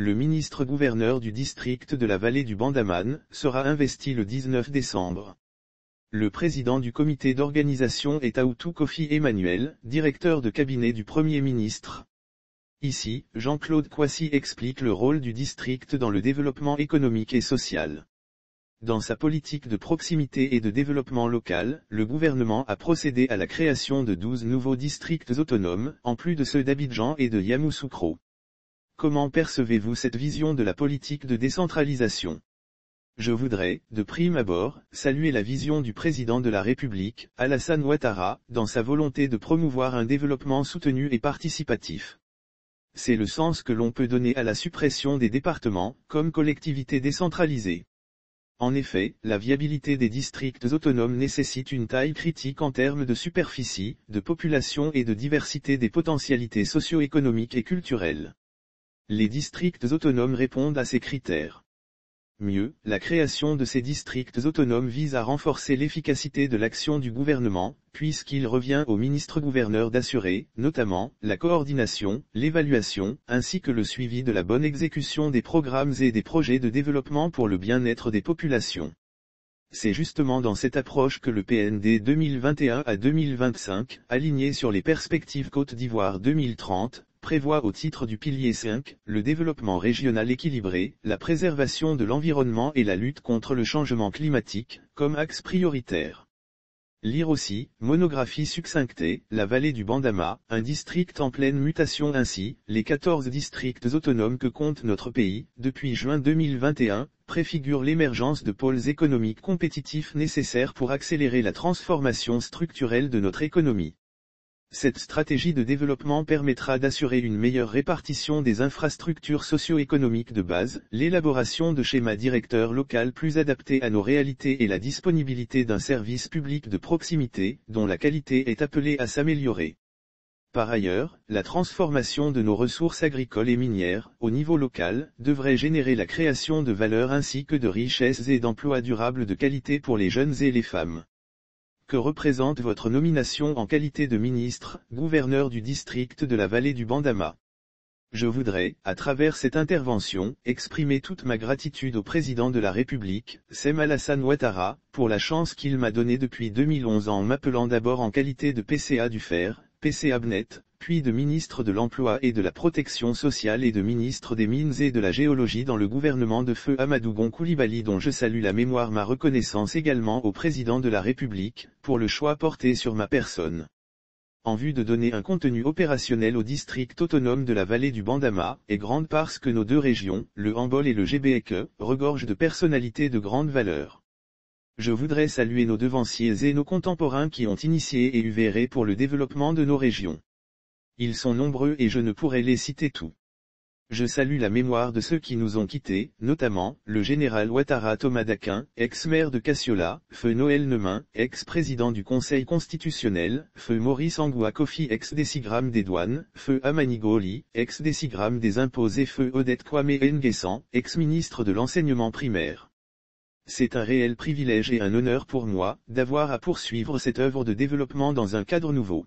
Le ministre-gouverneur du district de la vallée du Bandaman sera investi le 19 décembre. Le président du comité d'organisation est Aoutou Kofi Emmanuel, directeur de cabinet du Premier ministre. Ici, Jean-Claude Coissy explique le rôle du district dans le développement économique et social. Dans sa politique de proximité et de développement local, le gouvernement a procédé à la création de 12 nouveaux districts autonomes, en plus de ceux d'Abidjan et de Yamoussoukro. Comment percevez-vous cette vision de la politique de décentralisation? Je voudrais, de prime abord, saluer la vision du président de la République, Alassane Ouattara, dans sa volonté de promouvoir un développement soutenu et participatif. C'est le sens que l'on peut donner à la suppression des départements, comme collectivités décentralisées. En effet, la viabilité des districts autonomes nécessite une taille critique en termes de superficie, de population et de diversité des potentialités socio-économiques et culturelles. Les districts autonomes répondent à ces critères. Mieux, la création de ces districts autonomes vise à renforcer l'efficacité de l'action du gouvernement, puisqu'il revient au ministre-gouverneur d'assurer, notamment, la coordination, l'évaluation, ainsi que le suivi de la bonne exécution des programmes et des projets de développement pour le bien-être des populations. C'est justement dans cette approche que le PND 2021 à 2025, aligné sur les perspectives Côte d'Ivoire 2030, prévoit au titre du pilier 5, le développement régional équilibré, la préservation de l'environnement et la lutte contre le changement climatique, comme axe prioritaire. Lire aussi, monographie succinctée, la vallée du Bandama, un district en pleine mutation ainsi, les 14 districts autonomes que compte notre pays, depuis juin 2021, préfigurent l'émergence de pôles économiques compétitifs nécessaires pour accélérer la transformation structurelle de notre économie. Cette stratégie de développement permettra d'assurer une meilleure répartition des infrastructures socio-économiques de base, l'élaboration de schémas directeurs locaux plus adaptés à nos réalités et la disponibilité d'un service public de proximité, dont la qualité est appelée à s'améliorer. Par ailleurs, la transformation de nos ressources agricoles et minières, au niveau local, devrait générer la création de valeur ainsi que de richesses et d'emplois durables de qualité pour les jeunes et les femmes que représente votre nomination en qualité de ministre, gouverneur du district de la vallée du Bandama. Je voudrais, à travers cette intervention, exprimer toute ma gratitude au président de la République, Sem Alassane Ouattara, pour la chance qu'il m'a donnée depuis 2011 en m'appelant d'abord en qualité de PCA du Fer, PCA BNET, puis de ministre de l'Emploi et de la Protection sociale et de ministre des Mines et de la Géologie dans le gouvernement de feu Amadou Gon Koulibaly dont je salue la mémoire ma reconnaissance également au président de la République, pour le choix porté sur ma personne. En vue de donner un contenu opérationnel au district autonome de la vallée du Bandama, et grande parce que nos deux régions, le Hambol et le GBEK, regorgent de personnalités de grande valeur. Je voudrais saluer nos devanciers et nos contemporains qui ont initié et uvéré pour le développement de nos régions. Ils sont nombreux et je ne pourrais les citer tous. Je salue la mémoire de ceux qui nous ont quittés, notamment, le général Ouattara Thomas Daquin, ex-maire de Cassiola, feu Noël Nemin, ex-président du Conseil constitutionnel, feu Maurice Angoua Kofi ex-décigramme des douanes, feu Amani Goli, ex-décigramme des impôts et feu Odette Kwame Nguessan, ex-ministre de l'enseignement primaire. C'est un réel privilège et un honneur pour moi, d'avoir à poursuivre cette œuvre de développement dans un cadre nouveau.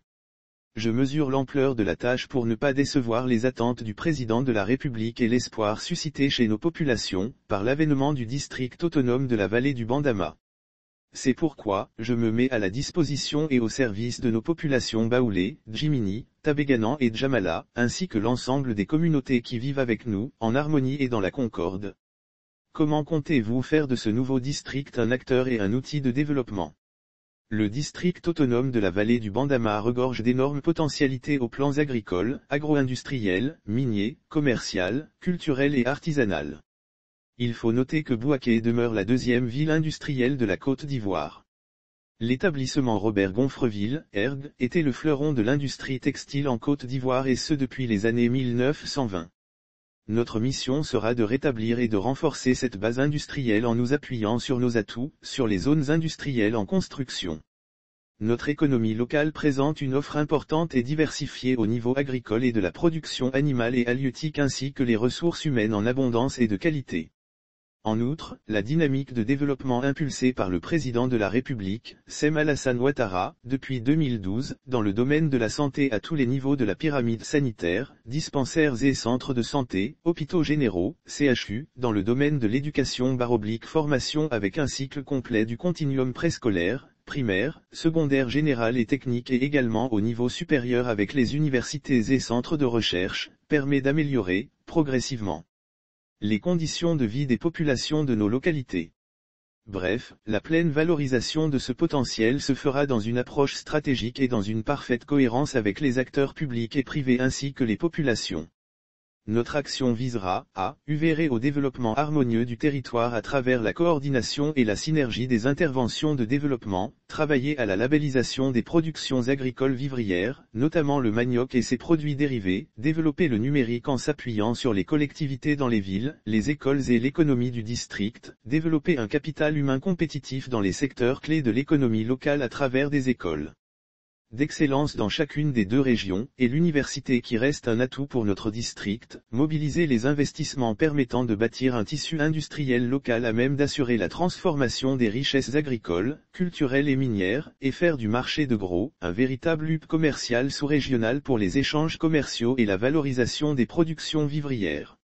Je mesure l'ampleur de la tâche pour ne pas décevoir les attentes du président de la République et l'espoir suscité chez nos populations, par l'avènement du district autonome de la vallée du Bandama. C'est pourquoi, je me mets à la disposition et au service de nos populations Baoulé, Djimini, Tabéganan et Djamala, ainsi que l'ensemble des communautés qui vivent avec nous, en harmonie et dans la concorde. Comment comptez-vous faire de ce nouveau district un acteur et un outil de développement? Le district autonome de la vallée du Bandama regorge d'énormes potentialités aux plans agricoles, agro-industriels, miniers, commercial, culturels et artisanal. Il faut noter que Bouaké demeure la deuxième ville industrielle de la Côte d'Ivoire. L'établissement Robert Gonfreville, ERG, était le fleuron de l'industrie textile en Côte d'Ivoire et ce depuis les années 1920. Notre mission sera de rétablir et de renforcer cette base industrielle en nous appuyant sur nos atouts, sur les zones industrielles en construction. Notre économie locale présente une offre importante et diversifiée au niveau agricole et de la production animale et halieutique ainsi que les ressources humaines en abondance et de qualité. En outre, la dynamique de développement impulsée par le président de la République, Sem Alassane Ouattara, depuis 2012, dans le domaine de la santé à tous les niveaux de la pyramide sanitaire, dispensaires et centres de santé, hôpitaux généraux, CHU, dans le domaine de l'éducation baroblique formation avec un cycle complet du continuum préscolaire, primaire, secondaire général et technique et également au niveau supérieur avec les universités et centres de recherche, permet d'améliorer, progressivement, les conditions de vie des populations de nos localités. Bref, la pleine valorisation de ce potentiel se fera dans une approche stratégique et dans une parfaite cohérence avec les acteurs publics et privés ainsi que les populations. Notre action visera, à, uvérer au développement harmonieux du territoire à travers la coordination et la synergie des interventions de développement, travailler à la labellisation des productions agricoles vivrières, notamment le manioc et ses produits dérivés, développer le numérique en s'appuyant sur les collectivités dans les villes, les écoles et l'économie du district, développer un capital humain compétitif dans les secteurs clés de l'économie locale à travers des écoles d'excellence dans chacune des deux régions, et l'université qui reste un atout pour notre district, mobiliser les investissements permettant de bâtir un tissu industriel local à même d'assurer la transformation des richesses agricoles, culturelles et minières, et faire du marché de gros, un véritable hub commercial sous-régional pour les échanges commerciaux et la valorisation des productions vivrières.